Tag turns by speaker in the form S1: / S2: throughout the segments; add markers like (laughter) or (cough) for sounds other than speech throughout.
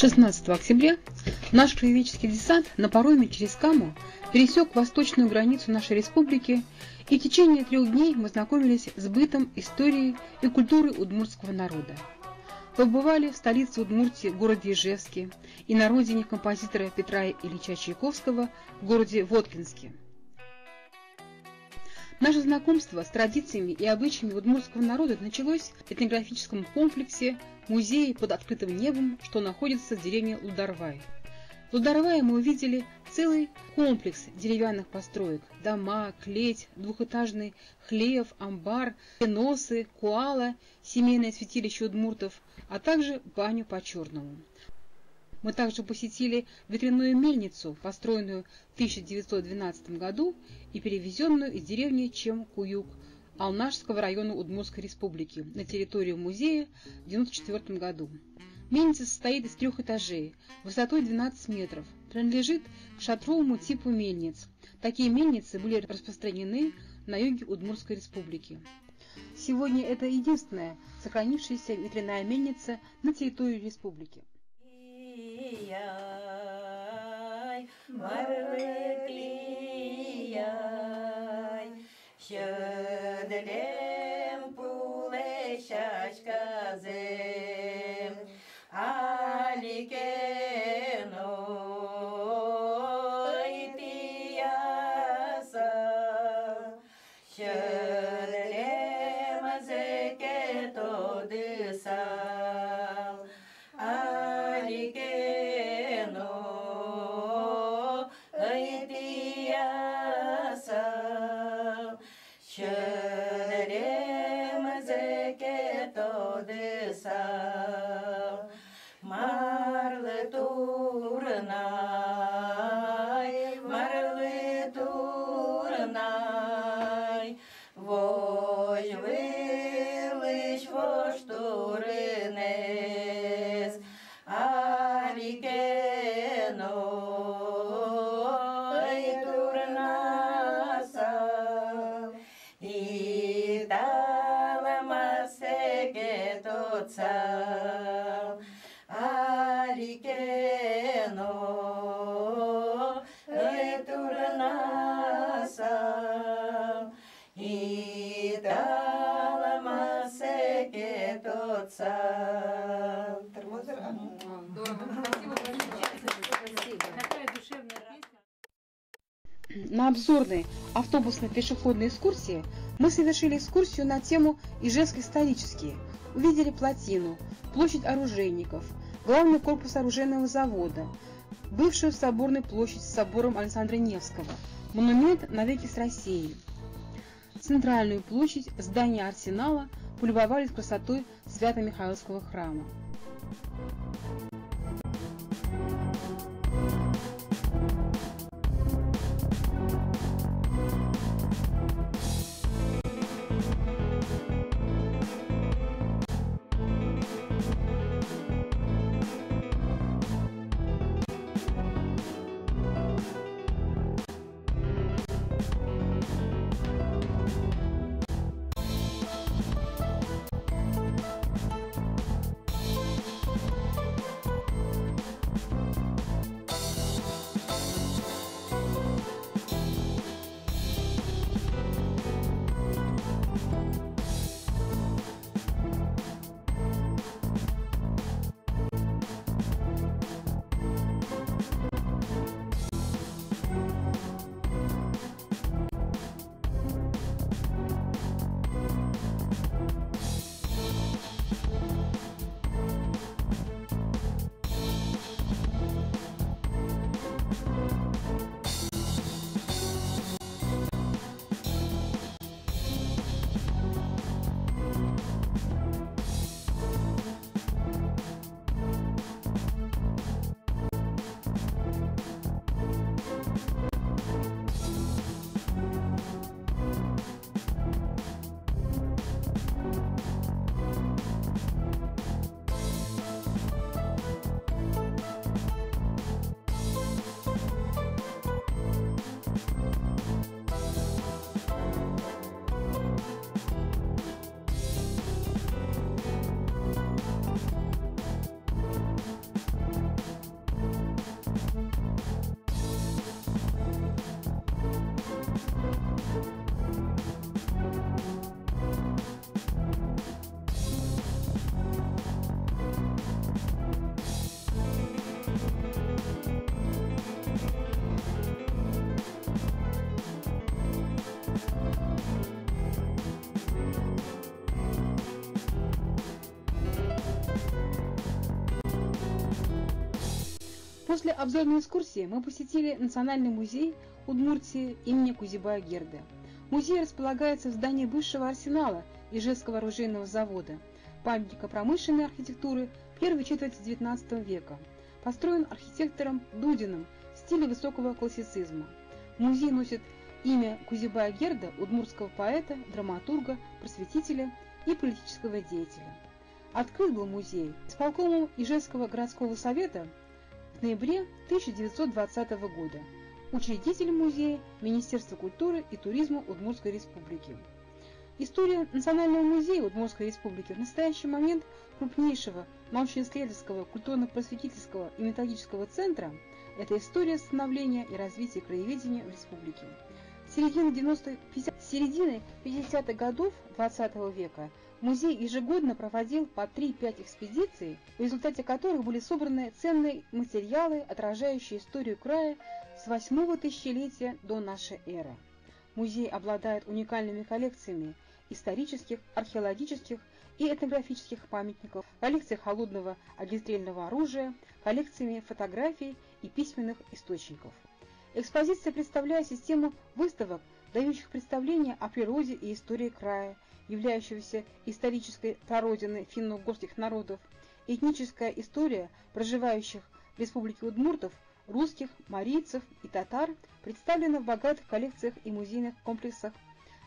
S1: 16 октября наш краеведческий десант на пароме через Каму пересек восточную границу нашей республики, и в течение трех дней мы знакомились с бытом, историей и культурой удмуртского народа. Побывали в столице Удмуртии, городе Ижевске, и на родине композитора Петра Ильича Чайковского в городе Воткинске. Наше знакомство с традициями и обычаями удмуртского народа началось в этнографическом комплексе музее под открытым небом, что находится в деревне Лударвай. В Лударвае мы увидели целый комплекс деревянных построек – дома, клеть, двухэтажный хлев, амбар, носы, куала, семейное святилище удмуртов, а также баню по-черному. Мы также посетили ветряную мельницу, построенную в 1912 году и перевезенную из деревни Чем-Куюк Алнашского района Удмуртской республики на территорию музея в 1994 году. Мельница состоит из трех этажей, высотой 12 метров, принадлежит к шатровому типу мельниц. Такие мельницы были распространены на юге Удмуртской республики. Сегодня это единственная сохранившаяся ветряная мельница на территории республики.
S2: Клияй, Puleș aș cazem, ketotsa, Alikeno ay turnasa, Italamase ketotsa. Тормозер, а?
S1: На обзорной автобусной пешеходной экскурсии мы совершили экскурсию на тему Ижевск исторические. Увидели плотину, площадь оружейников, главный корпус оружейного завода, бывшую соборную площадь с собором Александра Невского, монумент навеки с Россией, центральную площадь, здание арсенала, полюбовались красотой Свято-Михайловского храма. После обзорной экскурсии мы посетили Национальный музей Удмуртии имени Кузибая Герда. Музей располагается в здании бывшего арсенала Ижевского оружейного завода, памятника промышленной архитектуры первой четверти XIX века. Построен архитектором Дудиным в стиле высокого классицизма. Музей носит имя Кузибая Герда, удмуртского поэта, драматурга, просветителя и политического деятеля. Открыт был музей исполкомом Ижевского городского совета в ноябре 1920 года. Учредитель музея – Министерство культуры и туризма Удмуртской республики. История Национального музея Удмуртской республики в настоящий момент крупнейшего научно-исследовательского, культурно-просветительского и методического центра – это история становления и развития краеведения в республике. Середины 90 середины 50-х годов XX века музей ежегодно проводил по 3-5 экспедиций, в результате которых были собраны ценные материалы, отражающие историю края с 8 тысячелетия до нашей эры. Музей обладает уникальными коллекциями исторических, археологических и этнографических памятников, коллекцией холодного огнестрельного оружия, коллекциями фотографий и письменных источников. Экспозиция представляет систему выставок, дающих представление о природе и истории края, являющегося исторической прародиной финно-угорских народов, этническая история проживающих в Республике Удмуртов, русских, марийцев и татар представлена в богатых коллекциях и музейных комплексах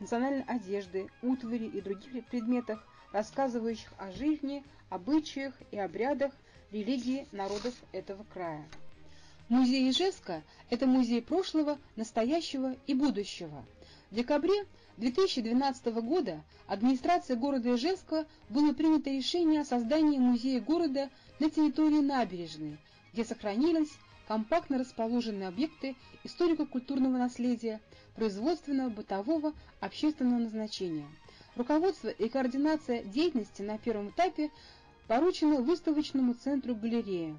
S1: национальной одежды, утвари и других предметах, рассказывающих о жизни, обычаях и обрядах религии народов этого края. Музей Ижевска – это музей прошлого, настоящего и будущего. В декабре 2012 года администрацией города Ижевска было принято решение о создании музея города на территории набережной, где сохранились компактно расположенные объекты историко-культурного наследия, производственного, бытового, общественного назначения. Руководство и координация деятельности на первом этапе поручено выставочному центру галерея.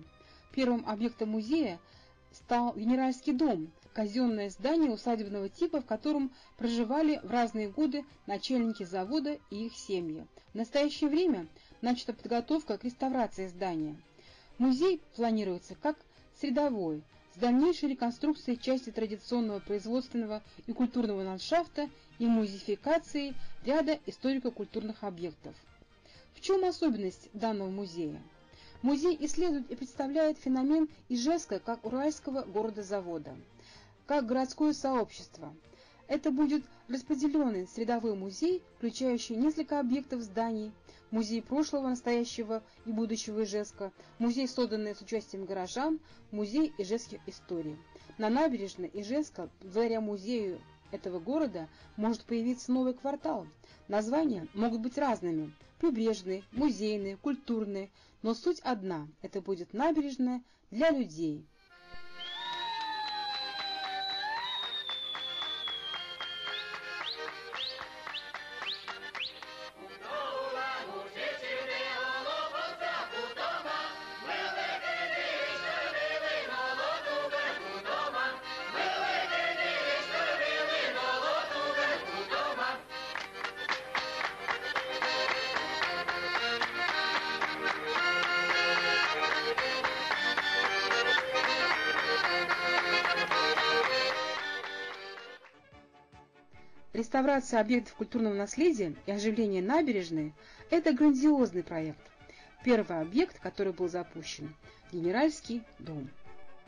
S1: Первым объектом музея стал Генеральский дом, казенное здание усадебного типа, в котором проживали в разные годы начальники завода и их семьи. В настоящее время начата подготовка к реставрации здания. Музей планируется как средовой, с дальнейшей реконструкцией части традиционного производственного и культурного ландшафта и музеификацией ряда историко-культурных объектов. В чем особенность данного музея? Музей исследует и представляет феномен Ижевска как уральского города-завода, как городское сообщество. Это будет распределенный средовой музей, включающий несколько объектов зданий, музей прошлого, настоящего и будущего Ижевска, музей, созданный с участием горожан, музей ижевских историй. На набережной Ижевска, благодаря музею этого города, может появиться новый квартал. Названия могут быть разными – прибрежные, музейные, культурные, но суть одна – это будет набережная для людей. Реставрация объектов культурного наследия и оживление набережной – это грандиозный проект. Первый объект, который был запущен – Генеральский дом.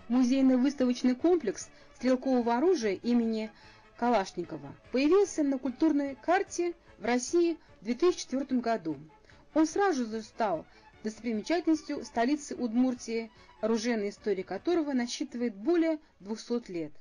S1: Музейно-выставочный комплекс стрелкового оружия имени Калашникова появился на культурной карте в России в 2004 году. Он сразу же стал достопримечательностью столицы Удмуртии, оружейная история которого насчитывает более 200 лет.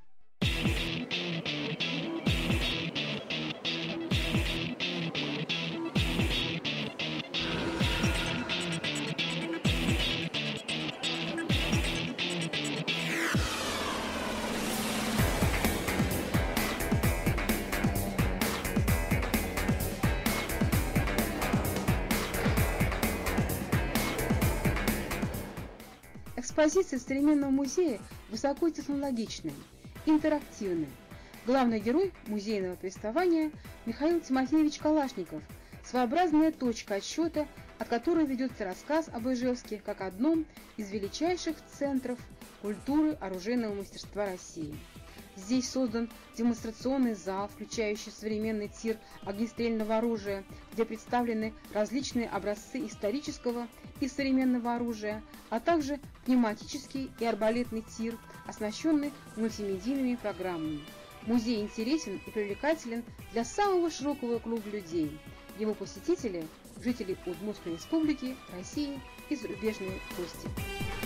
S1: Экспозиция современного музея высокотехнологичная, интерактивная. Главный герой музейного повествования Михаил Тимофеевич Калашников, своеобразная точка отсчета, от которой ведется рассказ об Ижевске как одном из величайших центров культуры оружейного мастерства России. Здесь создан демонстрационный зал, включающий современный тир огнестрельного оружия, где представлены различные образцы исторического и современного оружия, а также пневматический и арбалетный тир, оснащенный мультимедийными программами. Музей интересен и привлекателен для самого широкого круга людей. Его посетители – жители Удмуртской республики, России и зарубежные гости.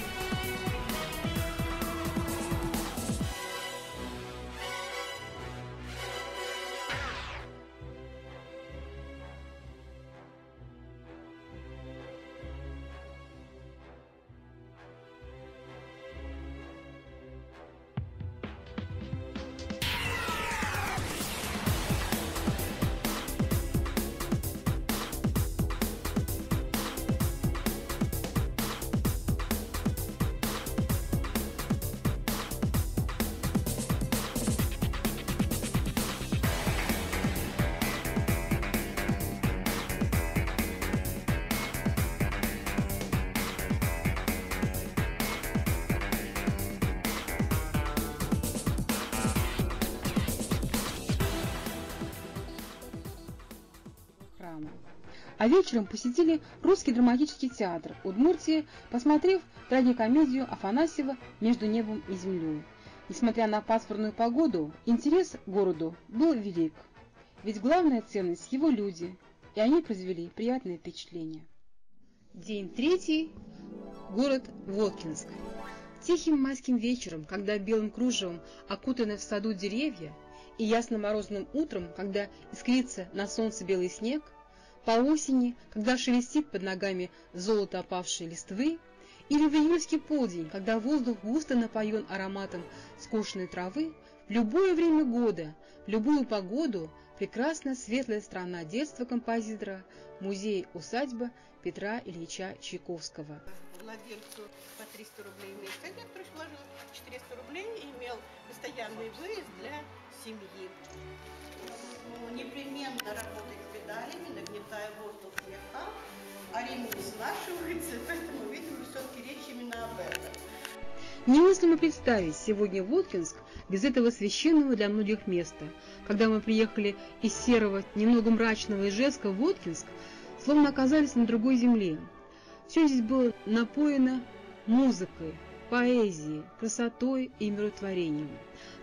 S1: А вечером посетили Русский драматический театр Удмуртии, посмотрев трагикомедию Афанасьева «Между небом и землей». Несмотря на пасмурную погоду, интерес к городу был велик. Ведь главная ценность – его люди, и они произвели приятное впечатление. День третий. Город Воткинск. Тихим майским вечером, когда белым кружевом окутаны в саду деревья, и ясно-морозным утром, когда искрится на солнце белый снег, по осени, когда шелестит под ногами золото опавшей листвы, или в июльский полдень, когда воздух густо напоен ароматом скошенной травы, в любое время года, в любую погоду прекрасная светлая страна детства композитора, музей-усадьба Петра Ильича Чайковского.
S3: Владельцу по 300 рублей в месяц, а некоторых вложил 400 рублей и имел постоянный выезд для семьи. Ну, непременно работать педалями, нагнетая воздух мехах, а ремень снашивается, (laughs) поэтому, видимо, все-таки речь именно об этом.
S1: Немыслимо представить сегодня Воткинск без этого священного для многих места. Когда мы приехали из серого, немного мрачного Ижевска в Воткинск, словно оказались на другой земле. Все здесь было напоено музыкой, поэзией, красотой и миротворением.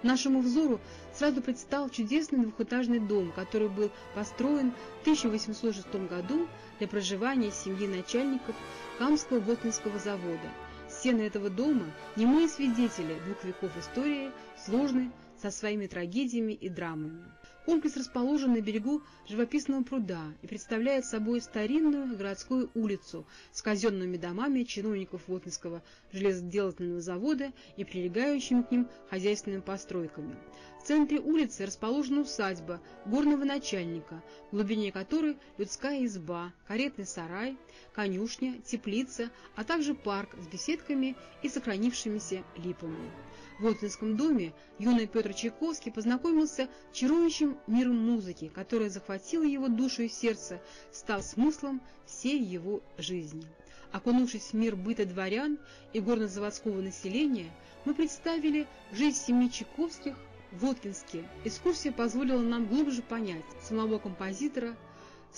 S1: Нашему взору сразу предстал чудесный двухэтажный дом, который был построен в 1806 году для проживания семьи начальников Камского Воткинского завода. Стены этого дома – немые свидетели двух веков истории, сложной, со своими трагедиями и драмами. Комплекс расположен на берегу живописного пруда и представляет собой старинную городскую улицу с казенными домами чиновников Воткинского железоделательного завода и прилегающими к ним хозяйственными постройками. В центре улицы расположена усадьба горного начальника, в глубине которой людская изба, каретный сарай, конюшня, теплица, а также парк с беседками и сохранившимися липами. В Воткинском доме юный Петр Чайковский познакомился с чарующим миром музыки, которая захватила его душу и сердце, став смыслом всей его жизни. Окунувшись в мир быта дворян и горнозаводского населения, мы представили жизнь семьи Чайковских в Воткинске. Экскурсия позволила нам глубже понять самого композитора,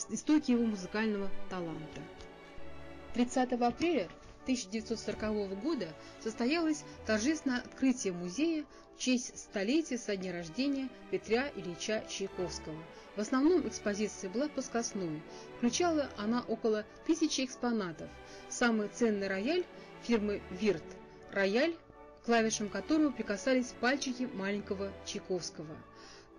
S1: истоки его музыкального таланта. 30 апреля 1940 года состоялось торжественное открытие музея в честь столетия со дня рождения Петра Ильича Чайковского. В основном экспозиция была плоскостной, включала она около тысячи экспонатов. Самый ценный рояль фирмы «Вирт» – рояль, клавишам которого прикасались пальчики маленького Чайковского.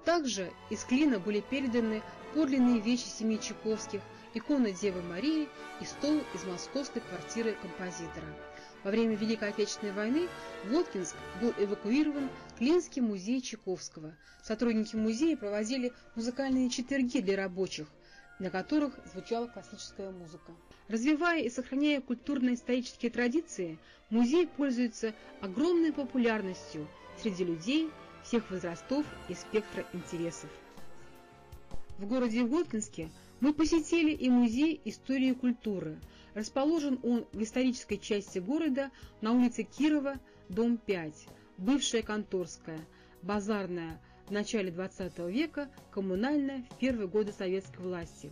S1: Также из клина были переданы подлинные вещи семьи Чайковских – икона Девы Марии и стол из московской квартиры композитора. Во время Великой Отечественной войны Воткинск был эвакуирован Клинский музей Чайковского. Сотрудники музея проводили музыкальные четверги для рабочих, на которых звучала классическая музыка. Развивая и сохраняя культурно-исторические традиции, музей пользуется огромной популярностью среди людей всех возрастов и спектра интересов. В городе Воткинске мы посетили и музей истории и культуры. Расположен он в исторической части города на улице Кирова, дом 5, бывшая Конторская, базарная в начале 20 века, коммунальная в первые годы советской власти.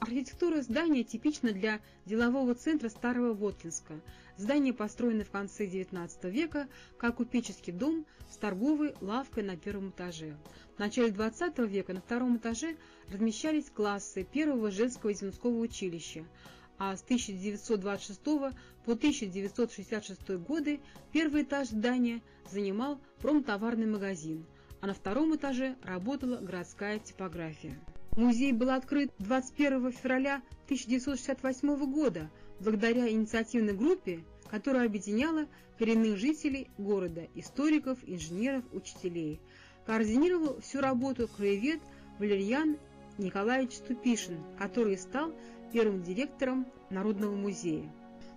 S1: Архитектура здания типична для делового центра Старого Воткинска. Здание построено в конце XIX века как купеческий дом с торговой лавкой на первом этаже. В начале XX века на втором этаже размещались классы первого женского и мужского училища, а с 1926 по 1966 годы первый этаж здания занимал промтоварный магазин, а на втором этаже работала городская типография. Музей был открыт 21 февраля 1968 года благодаря инициативной группе, которая объединяла коренных жителей города, историков, инженеров, учителей. Координировал всю работу краевед Валерьян Николаевич Ступишин, который стал первым директором Народного музея.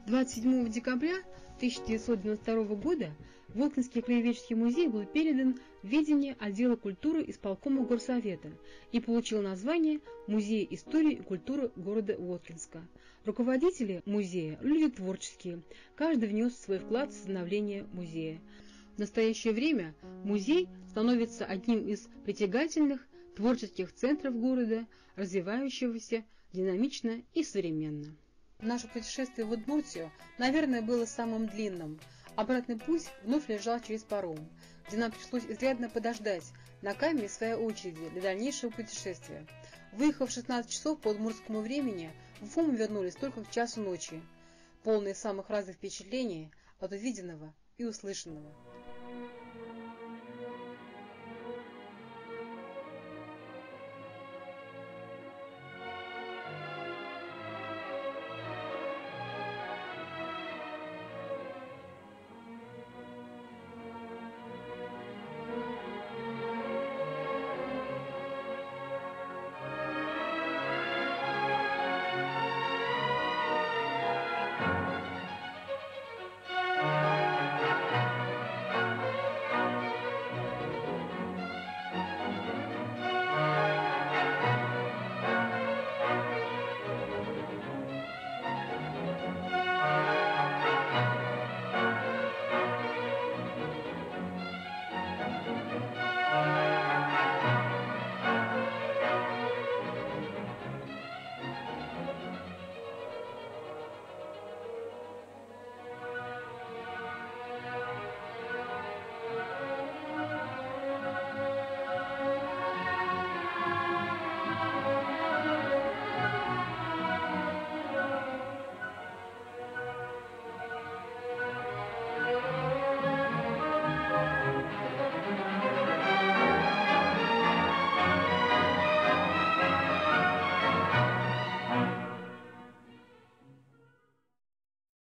S1: 27 декабря 1992 года Волкинский краеведческий музей был передан в ведение отдела культуры исполкома горсовета и получил название Музей истории и культуры города Воткинска. Руководители музея – люди творческие, каждый внес свой вклад в становление музея. В настоящее время музей становится одним из притягательных творческих центров города, развивающегося динамично и современно. Наше путешествие в Удмуртию, наверное, было самым длинным. Обратный путь вновь лежал через паром, где нам пришлось изрядно подождать на камере своей очереди для дальнейшего путешествия. Выехав в 16 часов по удмуртскому времени, в Уфу вернулись только к часу ночи, полные самых разных впечатлений от увиденного и услышанного.